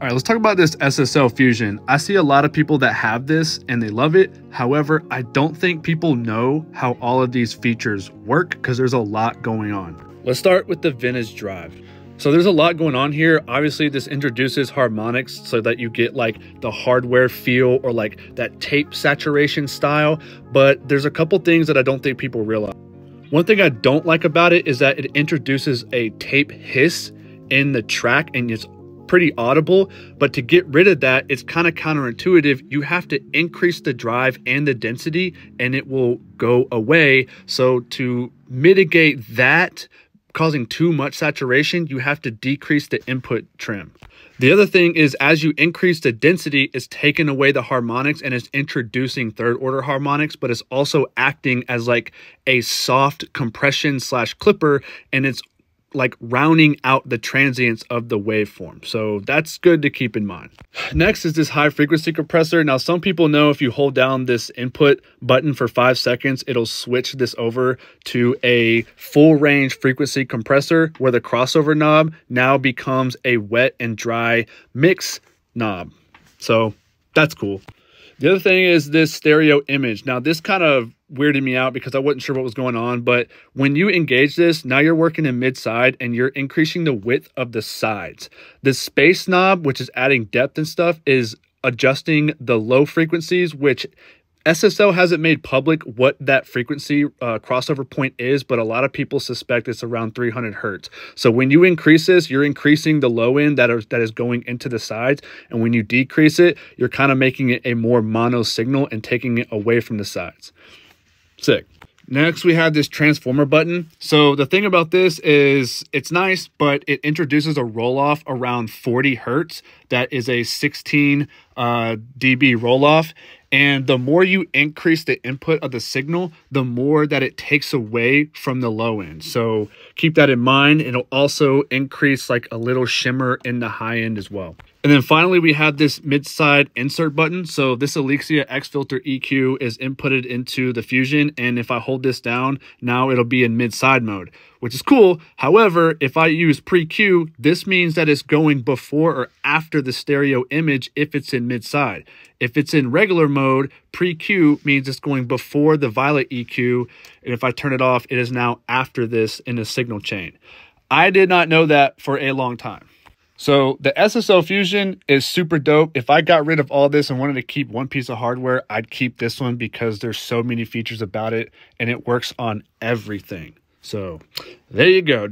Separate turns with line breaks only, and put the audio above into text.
All right, let's talk about this SSL Fusion. I see a lot of people that have this and they love it. However, I don't think people know how all of these features work because there's a lot going on. Let's start with the vintage drive. So there's a lot going on here. Obviously, this introduces harmonics so that you get like the hardware feel or like that tape saturation style. But there's a couple things that I don't think people realize. One thing I don't like about it is that it introduces a tape hiss in the track and it's pretty audible, but to get rid of that, it's kind of counterintuitive. You have to increase the drive and the density and it will go away. So to mitigate that causing too much saturation, you have to decrease the input trim. The other thing is as you increase the density, it's taking away the harmonics and it's introducing third order harmonics, but it's also acting as like a soft compression slash clipper and it's like rounding out the transients of the waveform. So that's good to keep in mind. Next is this high frequency compressor. Now, some people know if you hold down this input button for five seconds, it'll switch this over to a full range frequency compressor where the crossover knob now becomes a wet and dry mix knob. So that's cool. The other thing is this stereo image. Now, this kind of weirded me out because I wasn't sure what was going on. But when you engage this, now you're working in mid side and you're increasing the width of the sides. The space knob, which is adding depth and stuff, is adjusting the low frequencies, which SSL hasn't made public what that frequency uh, crossover point is, but a lot of people suspect it's around 300 hertz. So when you increase this, you're increasing the low end that, are, that is going into the sides. And when you decrease it, you're kind of making it a more mono signal and taking it away from the sides. Sick. Next, we have this transformer button. So the thing about this is it's nice, but it introduces a roll off around 40 hertz. That is a 16 uh, dB roll off. And the more you increase the input of the signal, the more that it takes away from the low end. So keep that in mind. It'll also increase like a little shimmer in the high end as well. And then finally, we have this mid-side insert button. So this Elysia X Filter EQ is inputted into the Fusion. And if I hold this down, now it'll be in mid-side mode, which is cool. However, if I use pre-Q, this means that it's going before or after the stereo image if it's in mid-side. If it's in regular mode, pre-Q means it's going before the violet EQ. And if I turn it off, it is now after this in a signal chain. I did not know that for a long time. So the SSL Fusion is super dope. If I got rid of all this and wanted to keep one piece of hardware, I'd keep this one because there's so many features about it and it works on everything. So there you go, dude.